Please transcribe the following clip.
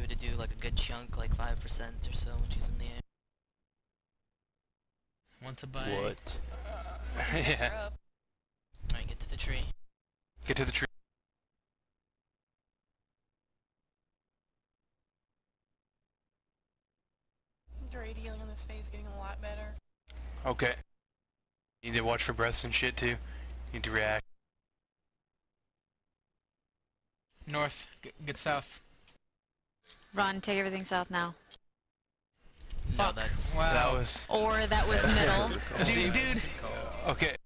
her to do like a good chunk, like 5% or so when she's in the air. Want to buy? What? Mess yeah. Alright, get to the tree. Get to the tree. The radiating on this phase getting a lot better. Okay. You need to watch for breaths and shit too. You need to react. North. G get south. Run, take everything south now. No, Fuck. that's... Wow. That was Or that was middle. Dude, dude. okay.